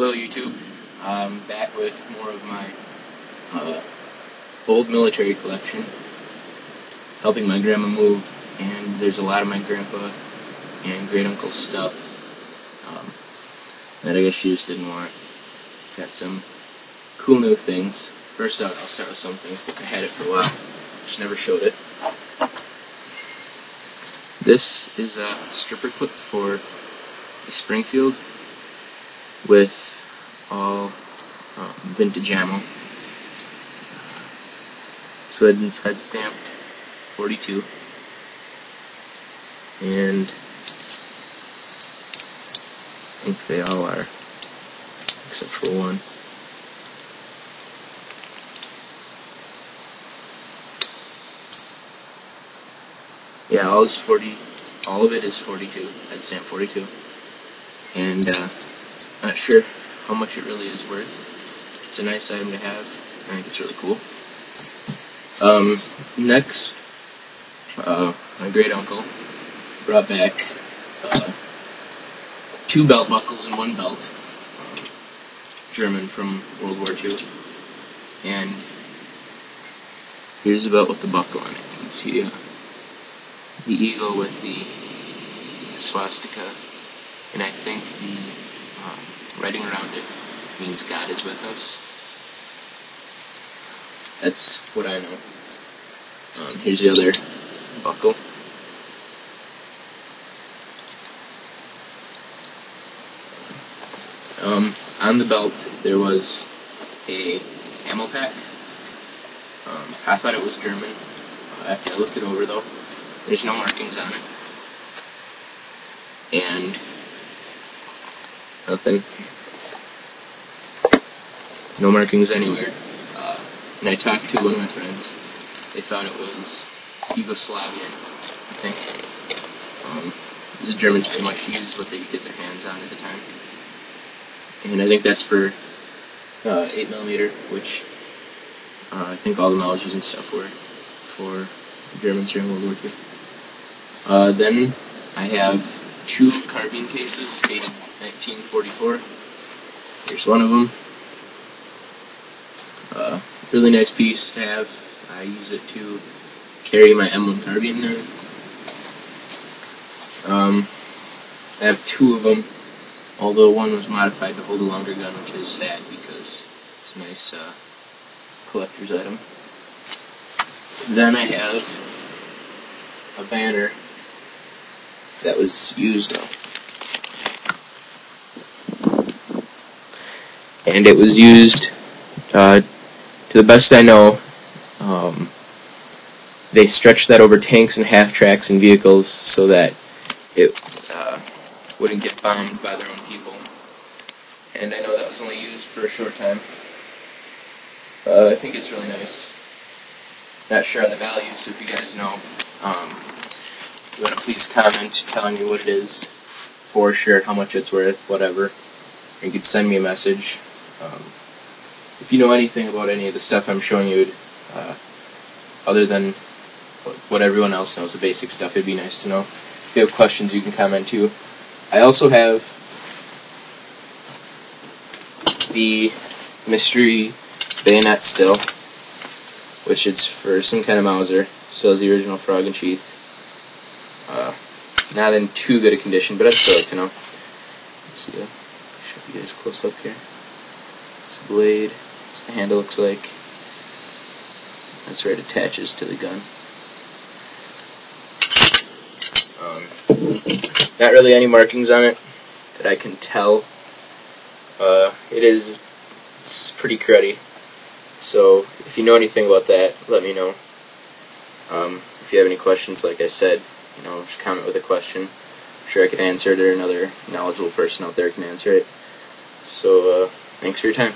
Hello YouTube, I'm back with more of my uh, old military collection, helping my grandma move, and there's a lot of my grandpa and great uncle's stuff um, that I guess she just didn't want. Got some cool new things. First out, I'll start with something. I had it for a while, just never showed it. This is a stripper clip for Springfield with all uh, vintage ammo. Sweden's head stamped 42 and I think they all are except for one. Yeah, all is 40, all of it is 42, head stamp 42. And, uh, not sure how much it really is worth. It's a nice item to have. I think it's really cool. Um, next, uh, my great uncle brought back uh, two belt buckles and one belt, German from World War II. And here's the belt with the buckle on it. You can see uh, the eagle with the swastika, and I think the um, writing around it means God is with us. That's what I know. Um, here's the other buckle. Um, on the belt there was a ammo pack. Um, I thought it was German. After I looked it over though, there's no markings on it. And nothing. No markings anywhere. Uh, and I talked to one of my friends. They thought it was Yugoslavian, I think. Um, the Germans pretty much used what they could get their hands on at the time. And I think that's for uh, 8mm, which uh, I think all the Mausers and stuff were for Germans during World War II. Uh, then I have two carbine cases dated 1944. Here's one of them. Uh, really nice piece to have. I use it to carry my M1 carbine there. Um, I have two of them, although one was modified to hold a longer gun, which is sad because it's a nice uh, collector's item. Then I have a banner that was used though. And it was used, uh, to the best I know, um, they stretched that over tanks and half tracks and vehicles so that it uh, wouldn't get bombed by their own people. And I know that was only used for a short time. Uh, I think it's really nice. Not sure on the value, so if you guys know, um, you want to please comment telling me what it is for sure, how much it's worth, whatever. You could send me a message. Um, if you know anything about any of the stuff I'm showing you, uh, other than what everyone else knows, the basic stuff, it'd be nice to know. If you have questions, you can comment too. I also have the mystery bayonet still, which is for some kind of Mauser. Still has the original frog and sheath. Uh, not in too good a condition, but I'd still like to know. Let's see, I'll show you guys close up here. It's a blade. That's the handle looks like. That's where it attaches to the gun. Um, not really any markings on it that I can tell. Uh, it is it's pretty cruddy. So if you know anything about that, let me know. Um, if you have any questions, like I said, you know, just comment with a question. I'm sure I could answer it or another knowledgeable person out there can answer it. So, uh, thanks for your time.